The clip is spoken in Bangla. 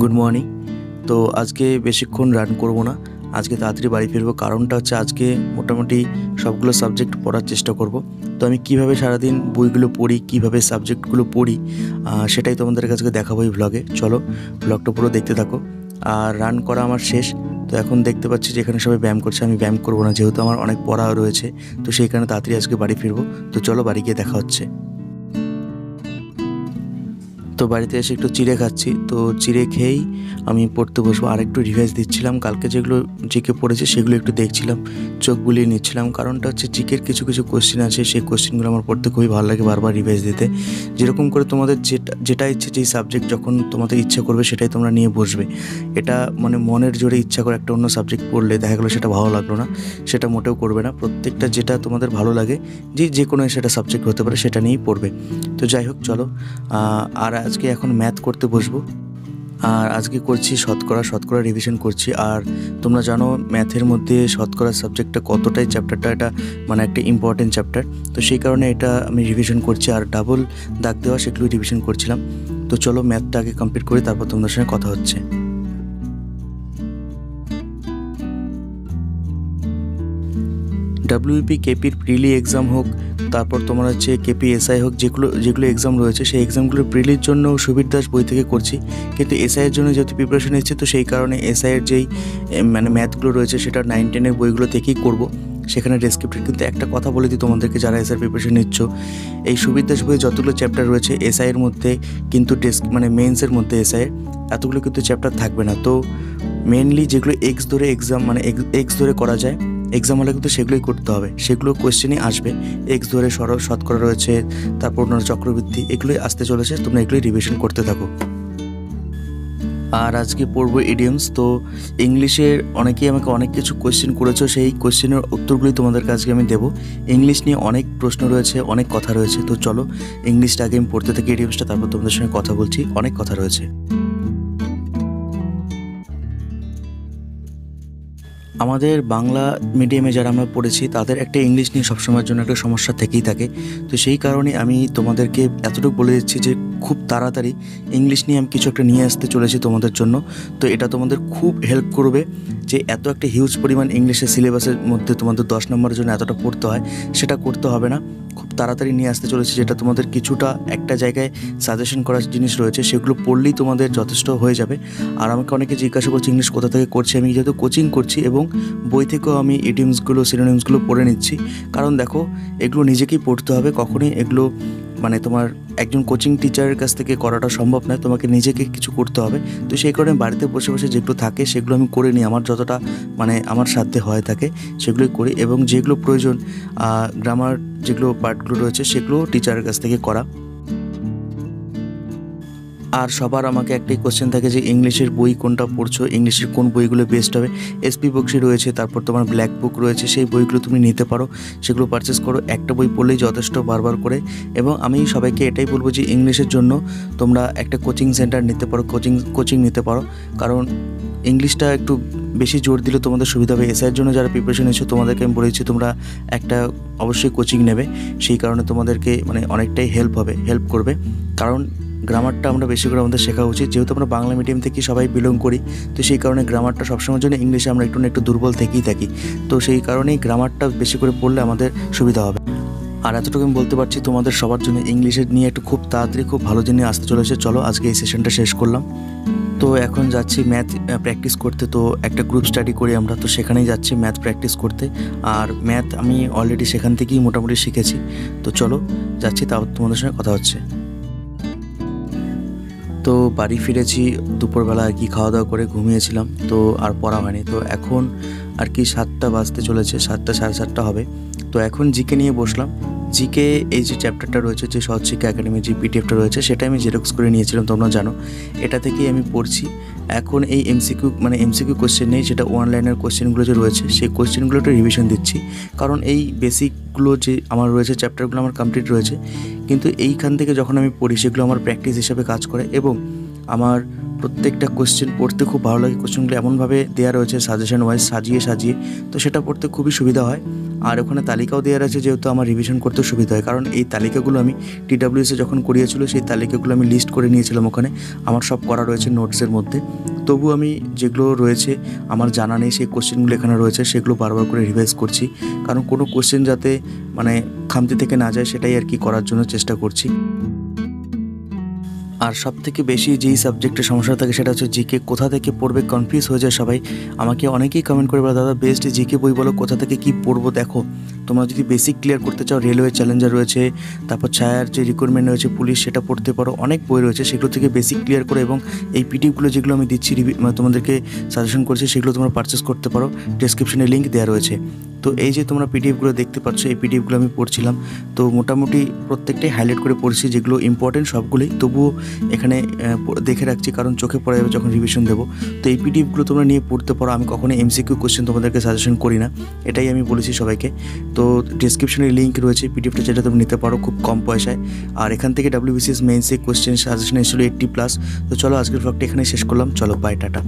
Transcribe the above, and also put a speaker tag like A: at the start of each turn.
A: গুড মর্নিং তো আজকে বেশিক্ষণ রান করব না। আজকে তাড়াতাড়ি বাড়ি ফিরবো। কারণটা হচ্ছে আজকে মোটামুটি সবগুলো সাবজেক্ট পড়ার চেষ্টা করব। তো আমি কীভাবে সারাদিন বইগুলো পড়ি, কীভাবে সাবজেক্টগুলো পড়ি সেটাই তোমাদের কাছে দেখাবো এই ভ্লগে চলো ভ্লগটা পুরো দেখতে থাকো। আর রান করা আমার শেষ। তো এখন দেখতে পাচ্ছি যে এখানে সবাই ব্যায়াম করছে। আমি ব্যায়াম করব না, যেহেতু আমার অনেক পড়া রয়েছে। তো সেই কারণে তাড়াতাড়ি আজকে বাড়ি ফিরবো। তো চলো বাড়ি গিয়ে দেখা হচ্ছে। তো বাড়িতে এসে একটু চিড়ে খাচ্ছি। তো চিড়ে খেয়েই আমি পড়তে বসবো। আর একটু রিভাইজ দিচ্ছিলাম। কালকে যেগুলো জিকে পড়েছে সেগুলো একটু দেখছিলাম। চোখ বুলিয়ে নিচ্ছিলাম। কারণটা হচ্ছে জিকের কিছু কিছু কোশ্চেন আছে। সেই কোশ্চেনগুলো আমার পড়তে খুবই ভালো লাগে বারবার রিভাইজ দিতে। যেরকম করে তোমাদের যেটা যেটা ইচ্ছে যেই সাবজেক্ট যখন তোমাদের ইচ্ছা করবে সেটাই তোমরা নিয়ে বসবে। এটা মানে মনের জোরে ইচ্ছা করে একটা অন্য সাবজেক্ট পড়লে দেখা গেলো সেটা ভালো লাগল না। সেটা মোটেও করবে না। প্রত্যেকটা যেটা তোমাদের ভালো লাগে, যে যে কোনো সেটা সাবজেক্ট হতে পারে সেটা নিয়েই পড়বে। তো যাই হোক, চলো। আর আজকে এখন ম্যাথ করতে বসবো। আর আজকে করছি শতকরা শতকরা রিভিশন করছি। আর তোমরা জানো ম্যাথের মধ্যে শতকরা সাবজেক্টটা কতটাই চ্যাপ্টারটা এটা মানে একটা ইম্পর্টেন্ট চ্যাপ্টার তো সেই কারণে এটা আমি রিভিশন করছি আর ডাবল দাগ দেওয়া সেগুলো রিভিশন করছিলাম। তো চলো ম্যাথটা আগে কমপ্লিট করি, তারপর তোমাদের সঙ্গে কথা হচ্ছে। ডাব্লিউপি কেপির প্রিলি এক্সাম হোক, তারপর তোমার হচ্ছে কেপি এসআই হোক, যেগুলো যেগুলো এক্সাম রয়েছে, সেই এক্সামগুলো প্রিলির জন্য সুবীর দাস বই থেকে করছি। কিন্তু এসআইয়ের জন্য যেহেতু প্রিপারেশন নিচ্ছি, তো সেই কারণে এসআইয়ের যেই মানে ম্যাথগুলো রয়েছে, সেটা নাইন টেনের বইগুলো থেকেই করব। সেখানে ডেসক্রিপ্টেড কিন্তু একটা কথা বলে দিই, তোমাদেরকে যারা এসআই প্রিপারেশন নিচ্ছ। এই সুবীর দাস বইয়ে যতগুলো চ্যাপ্টার রয়েছে এসআইয়ের মধ্যে কিন্তু ডেস্ক মানে মেন্সের মধ্যে এসআইয়ের এতগুলো কিন্তু চ্যাপ্টার থাকবে না। তো মেনলি যেগুলো এক্স ধরে এক্সাম মানে এক্স ধরে করা যায় এক্সাম হলে কিন্তু সেগুলোই করতে হবে। সেগুলো কোয়েশ্চেনই আসবে। এক্স ধরে সরল শতকরা রয়েছে, তারপর অন্যান্য চক্রবৃদ্ধি, এগুলোই আসতে চলেছে। তোমরা এগুলোই রিভিশন করতে থাকো। আর আজকে পড়ব ইডিয়মস তো ইংলিশের অনেকেই আমাকে অনেক কিছু কোয়েশ্চেন করেছ, সেই কোয়েশ্চেনের উত্তরগুলি তোমাদের কাছে আমি দেবো। ইংলিশ নিয়ে অনেক প্রশ্ন রয়েছে, অনেক কথা রয়েছে। তো চলো ইংলিশটা আগে আমি পড়তে থাকি ইডিয়মসটা তারপর তোমাদের সঙ্গে কথা বলছি, অনেক কথা রয়েছে। আমাদের বাংলা মিডিয়ামে যারা আমরা পড়েছি, তাদের একটা ইংলিশ নিয়ে সবসময়ের জন্য একটা সমস্যা থেকেই থাকে। তো সেই কারণে আমি তোমাদেরকে এতটুকু বলে দিচ্ছি যে খুব তাড়াতাড়ি ইংলিশ নিয়ে আমি কিছু একটা নিয়ে আসতে চলেছি তোমাদের জন্য। তো এটা তোমাদের খুব হেল্প করবে যে এত একটা হিউজ পরিমাণ ইংলিশের সিলেবাসের মধ্যে তোমাদের দশ নম্বরের জন্য এতটা পড়তে হয়, সেটা করতে হবে না। খুব তাড়াতাড়ি নিয়ে আসতে চলেছি যেটা তোমাদের কিছুটা একটা জায়গায় সাজেশন করার জিনিস রয়েছে, সেগুলো পড়লেই তোমাদের যথেষ্ট হয়ে যাবে। আর আমাকে অনেকে জিজ্ঞাসা করছে ইংলিশ কোথা থেকে করছি? আমি যেহেতু কোচিং করছি এবং বই থেকেও আমি ইডিয়মসগুলো সিনোনিমসগুলো পড়ে নিচ্ছি। কারণ দেখো, এগুলো নিজেকেই পড়তে হবে, কখনোই এগুলো মানে তোমার একজন কোচিং টিচারের কাছ থেকে করাটা সম্ভব নয়, তোমাকে নিজেকে কিছু করতে হবে। তো সেই কারণে বাড়িতে বসে বসে যেগুলো থাকে সেগুলো আমি করে নিই। আমার যতটা মানে আমার সাধ্যে হয়ে থাকে, সেগুলোই করি। এবং যেগুলো প্রয়োজন গ্রামার যেগুলো পার্টগুলো রয়েছে সেগুলো টিচারের কাছ থেকে করা। আর সবার আমাকে একটাই কোশ্চেন থাকে যে, ইংলিশের বই কোনটা পড়ছো? ইংলিশের কোন বইগুলো বেস্ট হবে? এসপি বক্সি রয়েছে, তারপর তোমার ব্ল্যাক বুক রয়েছে, সেই বইগুলো তুমি নিতে পারো। সেগুলো পারচেস করো। একটা বই পড়লেই যথেষ্ট বারবার করে। এবং আমি সবাইকে এটাই বলব যে, ইংলিশের জন্য তোমরা একটা কোচিং সেন্টার নিতে পারো কোচিং কোচিং নিতে পারো। কারণ ইংলিশটা একটু বেশি জোর দিলে তোমাদের সুবিধা হবে। এসআইয়ের জন্য যারা প্রিপারেশন নিচ্ছ তোমাদেরকে আমি বলেছি তোমরা একটা অবশ্যই কোচিং নেবে। সেই কারণে তোমাদেরকে মানে অনেকটাই হেল্প হবে হেল্প করবে। কারণ গ্রামারটা আমরা বেশি করে আমাদের শেখা উচিত। যেহেতু আমরা বাংলা মিডিয়াম থেকে সবাই বিলং করি, তো সেই কারণে গ্রামারটা সবসময়ের জন্য ইংলিশে আমরা একটু না একটু দুর্বল থেকেই থাকি। তো সেই কারণেই গ্রামারটা বেশি করে পড়লে আমাদের সুবিধা হবে। আর এতটুকু আমি বলতে পারছি, তোমাদের সবার জন্য ইংলিশের নিয়ে একটু খুব তাড়াতাড়ি খুব ভালো জিনিস আসতে চলেছে। চলো, আজকে এই সেশনটা শেষ করলাম। তো এখন যাচ্ছি ম্যাথ প্র্যাকটিস করতে। তো একটা গ্রুপ স্টাডি করি আমরা, তো সেখানেই যাচ্ছি ম্যাথ প্র্যাকটিস করতে। আর ম্যাথ আমি অলরেডি সেখান থেকেই মোটামুটি শিখেছি। তো চলো, যাচ্ছি, তাও তোমাদের সঙ্গে কথা হচ্ছে। তো বাড়ি ফিরেছি, দুপুরবেলা আর কি খাওয়া দাওয়া করে ঘুমিয়েছিলাম, তো আর পড়া হয়নি। তো এখন আর কি সাতটা বাজতে চলেছে, সাতটা সাড়ে সাতটা হবে। তো এখন জিকে নিয়ে বসলাম। জিকে এই যে চ্যাপ্টারটা রয়েছে, যে সহজ শিক্ষা একাডেমির যে পিডিএফটা রয়েছে, সেটা আমি জেরক্স করে নিয়েছিলাম, তোমরা জানো। এটা থেকেই আমি পড়ছি। এখন এই এমসিকিউ মানে এমসিকিউ কোশ্চেন নেই, যেটা ওয়ান লাইনের কোশ্চেনগুলো যে রয়েছে, সেই কোশ্চেনগুলো একটু রিভিশন দিচ্ছি। কারণ এই বেসিকগুলো যে আমার রয়েছে চ্যাপ্টারগুলো আমার কমপ্লিট রয়েছে। কিন্তু এইখান থেকে যখন আমি পড়ি, সেগুলো আমার প্র্যাকটিস হিসাবে কাজ করে এবং আমার প্রত্যেকটা কোশ্চেন পড়তে খুব ভালো লাগে। কোশ্চেনগুলো এমনভাবে দেওয়া রয়েছে সাজেশন ওয়াইজ সাজিয়ে সাজিয়ে। তো সেটা পড়তে খুবই সুবিধা হয়। আর ওখানে তালিকাও দেওয়ার আছে যেহেতু আমার রিভিশন করতে সুবিধা হয়। কারণ এই তালিকাগুলো আমি টিডাব্লিউএসে যখন করিয়েছিল, সেই তালিকাগুলো আমি লিস্ট করে নিয়েছিলাম ওখানে। আমার সব করা রয়েছে নোটসের মধ্যে। তবু আমি যেগুলো রয়েছে, আমার জানা নেই, সেই কোশ্চেনগুলো এখানে রয়েছে, সেগুলো বারবার করে রিভাইজ করছি। কারণ কোনো কোশ্চেন যাতে মানে খামতি থেকে না যায়, সেটাই আর কি করার জন্য চেষ্টা করছি। আর সব থেকে বেশি যেই সাবজেক্টের সমস্যা থাকে সেটা হচ্ছে জিকে কোথা থেকে পড়বে? কনফিউজ হয়ে যায় সবাই। আমাকে অনেকেই কমেন্ট করে বলে, দাদা বেস্ট জিকে বই বলো, কোথা থেকে কি পড়ব দেখো। তোমরা যদি বেসিক ক্লিয়ার করতে চাও রেলওয়ে চ্যালেঞ্জার রয়েছে, তারপর ছায়ার যে রিক্রুটমেন্ট রয়েছে পুলিশ সেটা পড়তে পারো। অনেক বই রয়েছে, সেগুলো থেকে বেসিক ক্লিয়ার করো এবং এই পিডিএফগুলো যেগুলো আমি দিচ্ছি তোমাদেরকে সাজেশন করছি, সেগুলো তোমরা পারচেস করতে পারো। ডিসক্রিপশনে লিঙ্ক দেওয়া রয়েছে। তো এই যে তোমরা পিডিএফগুলো দেখতে পাচ্ছ, এই পিডিএফগুলো আমি পড়ছিলাম। তো মোটামুটি প্রত্যেকটাই হাইলাইট করে পড়ছি, যেগুলো ইম্পর্টেন্ট সবগুলোই। তবুও এখানে দেখে রাখছি, কারণ চোখে পড়ে যাবে যখন রিভিশন দেবো। তো এই পিডিএফগুলো তোমরা নিয়ে পড়তে পারো। আমি কখনো এমসিকিউ কোশ্চেন তোমাদেরকে সাজেশন করি না। এটাই আমি বলেছি সবাইকে। তো ডিসক্রিপশনে লিঙ্ক রয়েছে পিডিএফটা যেটা তুমি নিতে পারো খুব কম পয়সায়। আর এখান থেকে ডাব্লিউবিসিএস মেন্সে কোশ্চেন সাজেশন এসেছিল এইট্টি প্লাস তো চলো আজকের ব্লগটা এখানে শেষ করলাম। চলো বাই টাটা।